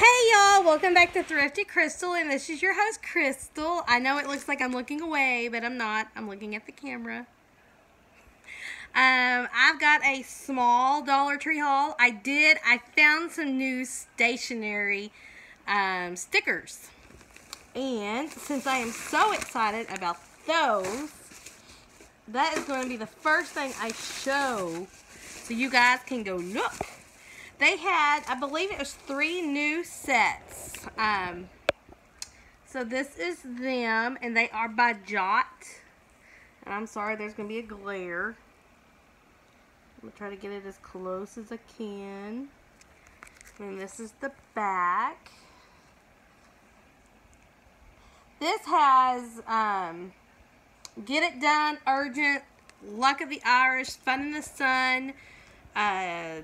Hey y'all, welcome back to Thrifty Krystal, and this is your host Krystal. I know it looks like I'm looking away, but I'm not. I'm looking at the camera. Um, I've got a small Dollar Tree haul. I did. I found some new stationery um, stickers, and since I am so excited about those, that is going to be the first thing I show, so you guys can go look. They had, I believe it was three new sets. Um, so this is them, and they are by Jot. And I'm sorry, there's going to be a glare. I'm going to try to get it as close as I can. And this is the back. This has um, Get It Done, Urgent, Luck of the Irish, Fun in the Sun, uh,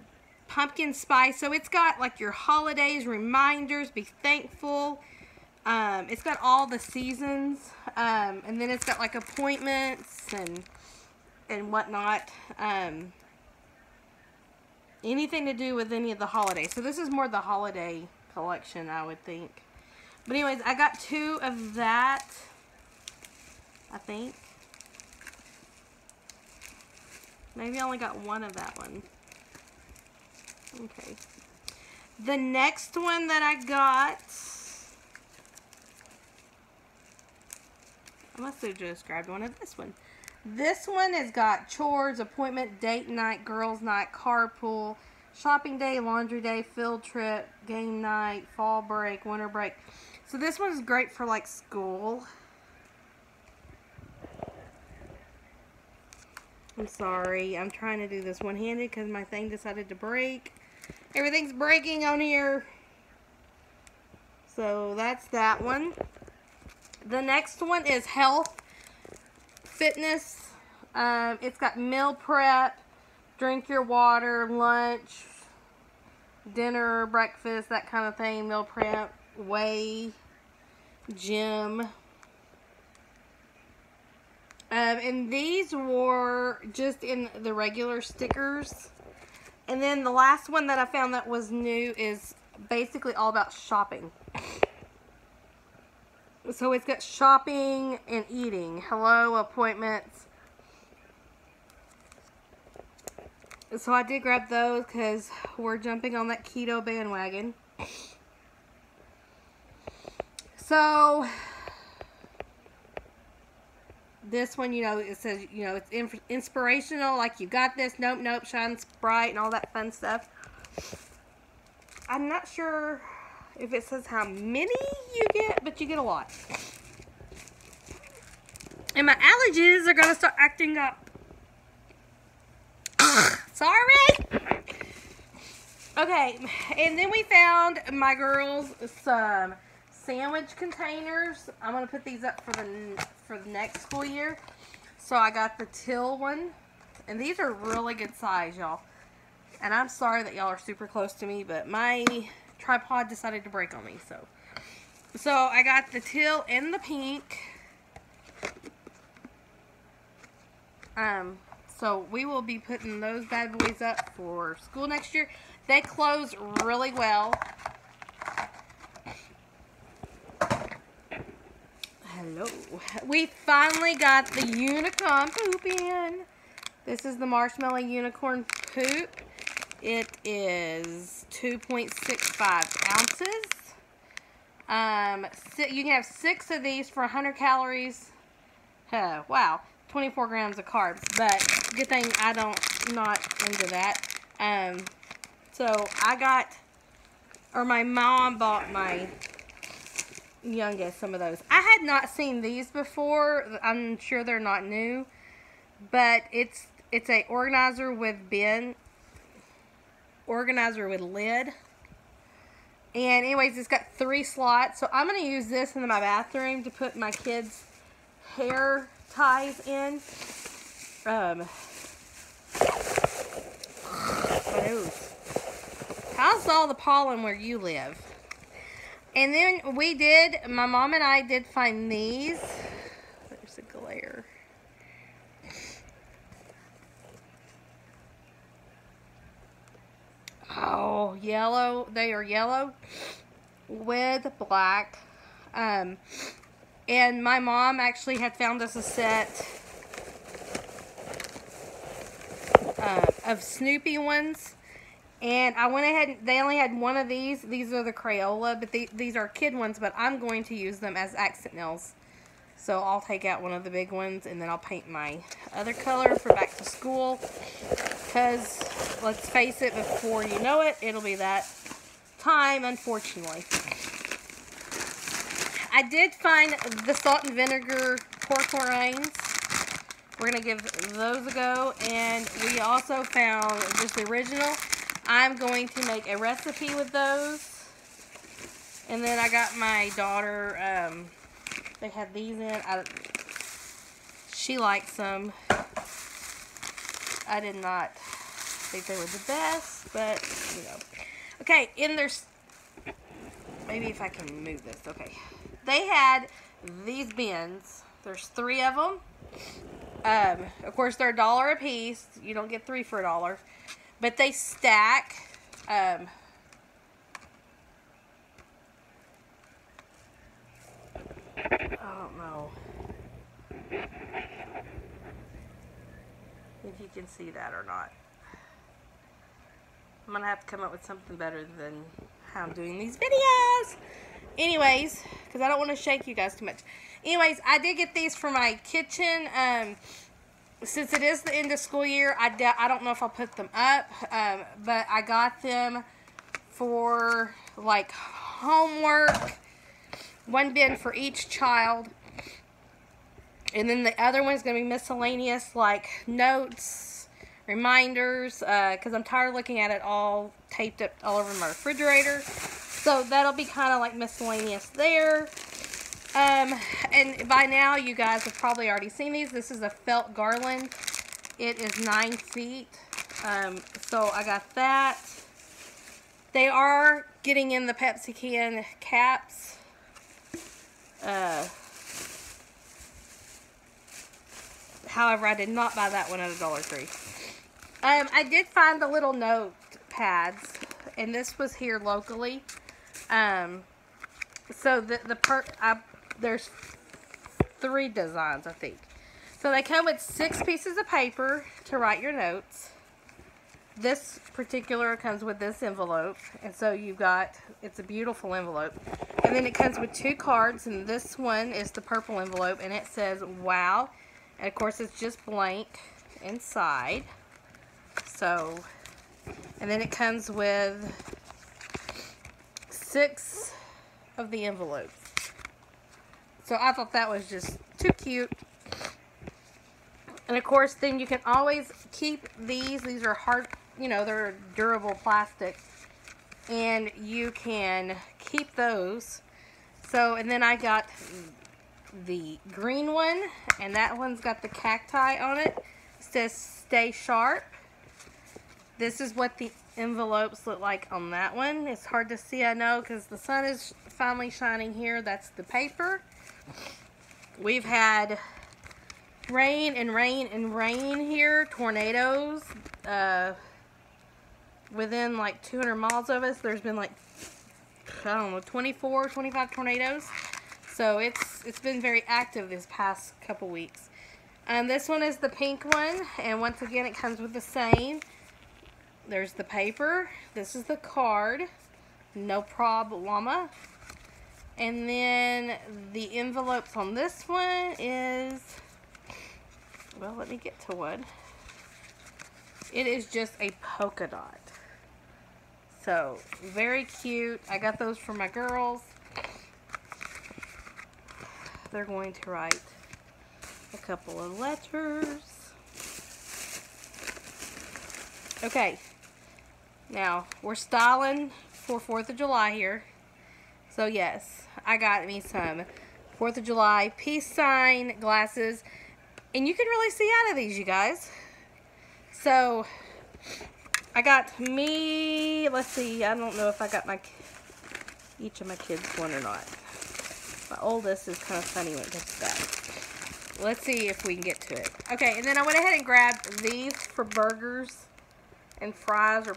pumpkin spice. So it's got like your holidays, reminders, be thankful. Um, it's got all the seasons. Um, and then it's got like appointments and and whatnot. Um, anything to do with any of the holidays. So this is more the holiday collection, I would think. But anyways, I got two of that, I think. Maybe I only got one of that one. Okay. The next one that I got, I must have just grabbed one of this one. This one has got chores, appointment, date night, girls night, carpool, shopping day, laundry day, field trip, game night, fall break, winter break. So this one's great for like school. I'm sorry. I'm trying to do this one-handed because my thing decided to break. Everything's breaking on here. So that's that one. The next one is health, fitness. Um, it's got meal prep, drink your water, lunch, dinner, breakfast, that kind of thing. Meal prep, weigh, gym. Um, and these were just in the regular stickers. And then the last one that I found that was new is basically all about shopping. So it's got shopping and eating. Hello, appointments. So I did grab those because we're jumping on that keto bandwagon. So this one, you know, it says, you know, it's inspirational, like you got this, nope, nope, shines bright, and all that fun stuff. I'm not sure if it says how many you get, but you get a lot. And my allergies are going to start acting up. Sorry. Okay, and then we found my girls some sandwich containers. I'm going to put these up for the for the next school year. So I got the Till one. And these are really good size, y'all. And I'm sorry that y'all are super close to me, but my tripod decided to break on me. So, so I got the Till in the pink. Um, so we will be putting those bad boys up for school next year. They close really well. Hello. We finally got the unicorn poop in. This is the marshmallow unicorn poop. It is 2.65 ounces. Um, you can have six of these for 100 calories. Uh, wow, 24 grams of carbs. But good thing I don't not into that. Um, so I got, or my mom bought my youngest some of those. I had not seen these before. I'm sure they're not new, but it's it's a organizer with bin, organizer with lid. And anyways, it's got three slots. So I'm going to use this in my bathroom to put my kids' hair ties in. Um, How's all the pollen where you live? And then we did, my mom and I did find these. There's a glare. Oh, yellow. They are yellow. with black. Um, and my mom actually had found us a set uh, of Snoopy ones. And I went ahead, they only had one of these. These are the Crayola, but they, these are kid ones, but I'm going to use them as accent nails. So I'll take out one of the big ones and then I'll paint my other color for back to school. Because, let's face it, before you know it, it'll be that time, unfortunately. I did find the salt and vinegar pork loins. We're going to give those a go. And we also found just the original. I'm going to make a recipe with those. And then I got my daughter, um, they have these in. I, she likes them. I did not think they were the best, but, you know. Okay, in their... Maybe if I can move this. Okay. They had these bins. There's three of them. Um, of course, they're a dollar a piece. You don't get three for a dollar. But they stack. Um, I don't know if you can see that or not. I'm going to have to come up with something better than how I'm doing these videos. Anyways, because I don't want to shake you guys too much. Anyways, I did get these for my kitchen. Um, since it is the end of school year, I, I don't know if I'll put them up. Um, but I got them for like homework. One bin for each child. And then the other one is going to be miscellaneous like notes, reminders. Because uh, I'm tired of looking at it all taped up all over my refrigerator. So that'll be kind of like miscellaneous there. Um, and by now, you guys have probably already seen these. This is a felt garland. It is nine feet. Um, so I got that. They are getting in the Pepsi can caps. Uh, however, I did not buy that one at a Dollar Tree. Um, I did find the little note pads, and this was here locally. Um, so the the per I there's three designs, I think. So they come with six pieces of paper to write your notes. This particular comes with this envelope. And so you've got, it's a beautiful envelope. And then it comes with two cards. And this one is the purple envelope. And it says, wow. And of course it's just blank inside. So, and then it comes with six of the envelopes. So I thought that was just too cute. And of course, then you can always keep these. These are hard, you know, they're durable plastic. And you can keep those. So, and then I got the green one. And that one's got the cacti on it. it says stay sharp. This is what the envelopes look like on that one. It's hard to see, I know, because the sun is finally shining here. That's the paper. We've had rain and rain and rain here, tornadoes. Uh, within like 200 miles of us, there's been like, I don't know, 24, 25 tornadoes. So it's it's been very active this past couple weeks. And this one is the pink one, and once again, it comes with the same. There's the paper. This is the card. No problema. And then the envelopes on this one is, well, let me get to one. It is just a polka dot. So, very cute. I got those for my girls. They're going to write a couple of letters. Okay. Now, we're styling for 4th of July here. So, yes. I got me some 4th of July peace sign glasses. And you can really see out of these, you guys. So, I got me, let's see, I don't know if I got my each of my kids one or not. My oldest is kind of funny when it to that. Let's see if we can get to it. Okay, and then I went ahead and grabbed these for burgers and fries or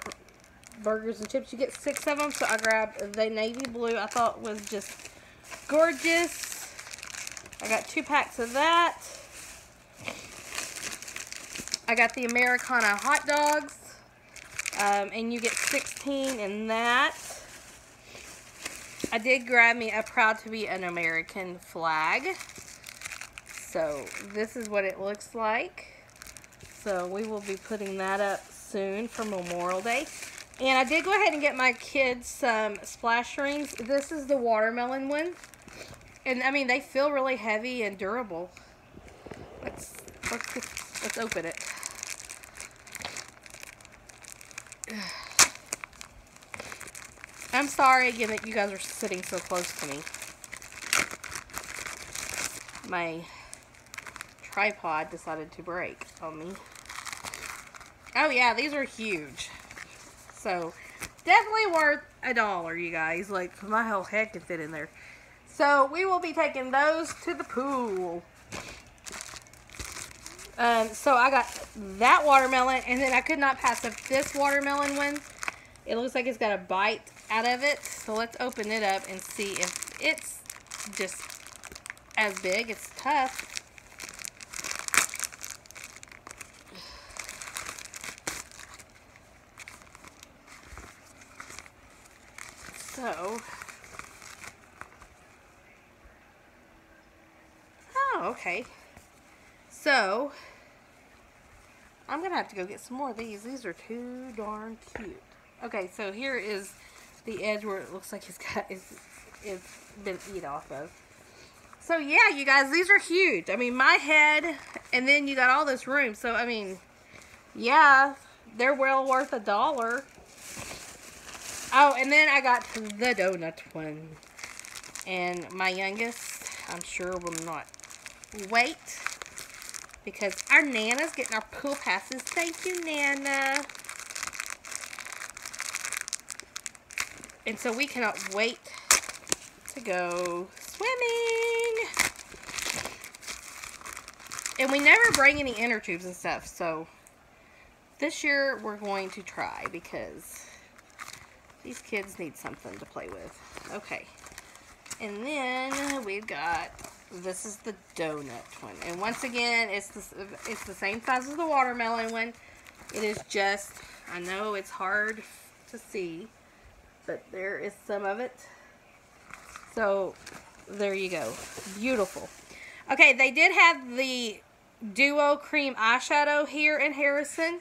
burgers and chips. You get six of them, so I grabbed the navy blue. I thought was just gorgeous. I got two packs of that. I got the Americana hot dogs. Um, and you get 16 in that. I did grab me a Proud to be an American flag. So this is what it looks like. So we will be putting that up soon for Memorial Day. And I did go ahead and get my kids some splash rings. This is the watermelon one. And I mean, they feel really heavy and durable. Let's, let's, let's open it. I'm sorry again that you guys are sitting so close to me. My tripod decided to break on me. Oh yeah, these are huge. So, definitely worth a dollar, you guys. Like, my whole head can fit in there. So, we will be taking those to the pool. Um, so, I got that watermelon, and then I could not pass up this watermelon one. It looks like it's got a bite out of it. So, let's open it up and see if it's just as big. It's tough. So, oh, okay. So, I'm going to have to go get some more of these. These are too darn cute. Okay, so here is the edge where it looks like it's got it's, it's been eat off of. So yeah, you guys, these are huge. I mean, my head, and then you got all this room. So I mean, yeah, they're well worth a dollar. Oh, and then I got the donut one. And my youngest, I'm sure will not wait. Because our Nana's getting our pool passes. Thank you, Nana. And so we cannot wait to go swimming. And we never bring any inner tubes and stuff. So this year we're going to try because these kids need something to play with. Okay. And then we've got, this is the donut one. And once again, it's the, it's the same size as the watermelon one. It is just, I know it's hard to see, but there is some of it. So, there you go. Beautiful. Okay, they did have the Duo Cream Eyeshadow here in Harrison.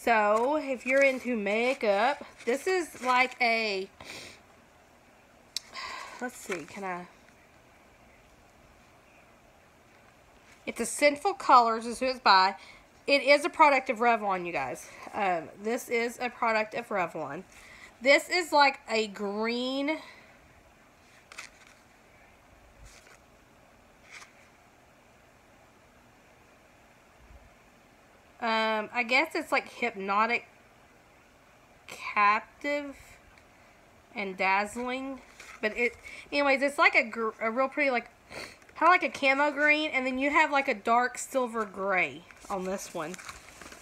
So, if you're into makeup, this is like a, let's see, can I, it's a Sinful Colors is who it's by. It is a product of Revlon, you guys. Um, this is a product of Revlon. This is like a green, Um, I guess it's like hypnotic, captive, and dazzling. But it, anyways, it's like a, a real pretty, like, kind of like a camo green. And then you have like a dark silver gray on this one.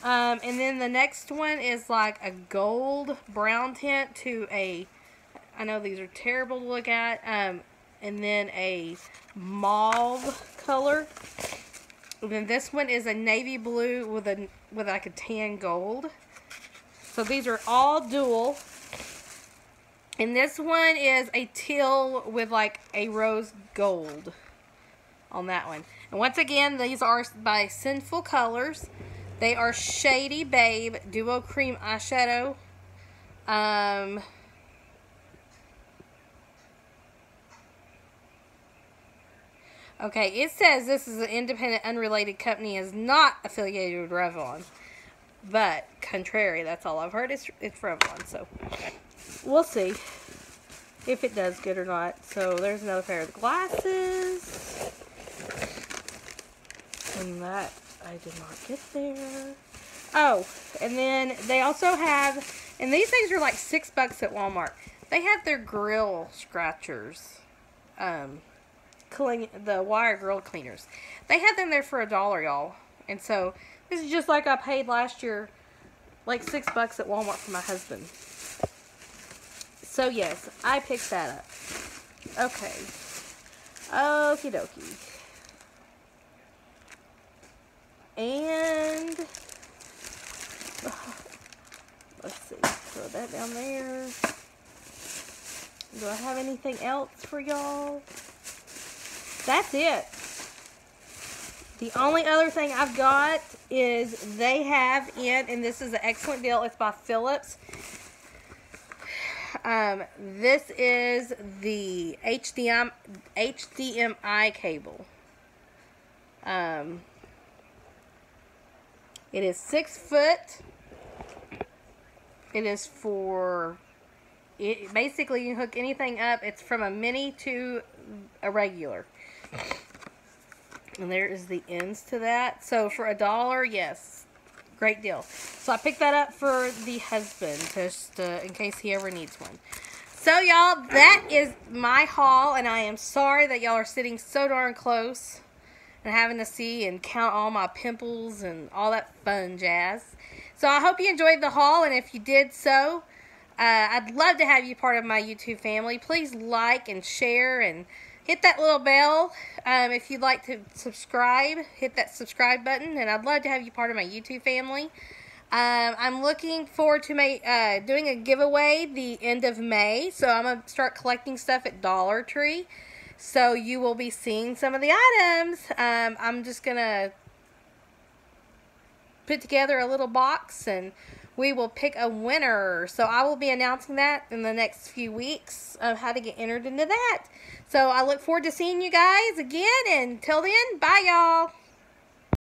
Um, and then the next one is like a gold brown tint to a, I know these are terrible to look at. Um, and then a mauve color. And then this one is a navy blue with a with like a tan gold. So these are all dual. And this one is a teal with like a rose gold on that one. And once again, these are by Sinful Colors. They are Shady Babe Duo Cream Eyeshadow. Um, Okay, it says this is an independent, unrelated company, is not affiliated with Revlon. But, contrary, that's all I've heard. It's, it's Revlon, so we'll see if it does good or not. So, there's another pair of glasses. And that, I did not get there. Oh, and then they also have, and these things are like six bucks at Walmart. They have their grill scratchers. Um, clean the wire grill cleaners. They had them there for a dollar, y'all. And so this is just like I paid last year, like six bucks at Walmart for my husband. So yes, I picked that up. Okay. Okie dokie. And let's see, throw that down there. Do I have anything else for y'all? That's it. The only other thing I've got is they have in, and this is an excellent deal. It's by Philips. Um, this is the HDMI, HDMI cable. Um, it is six foot. It is for, it, basically you hook anything up. It's from a mini to a regular. And there is the ends to that. So for a dollar, yes, great deal. So I picked that up for the husband, just uh, in case he ever needs one. So y'all, that is my haul, and I am sorry that y'all are sitting so darn close and having to see and count all my pimples and all that fun jazz. So I hope you enjoyed the haul, and if you did so, uh, I'd love to have you part of my YouTube family. Please like and share and hit that little bell um, if you'd like to subscribe. Hit that subscribe button, and I'd love to have you part of my YouTube family. Um, I'm looking forward to my uh, doing a giveaway the end of May, so I'm gonna start collecting stuff at Dollar Tree. So you will be seeing some of the items. Um, I'm just gonna put together a little box and we will pick a winner. So I will be announcing that in the next few weeks of how to get entered into that. So I look forward to seeing you guys again. And till then, bye y'all.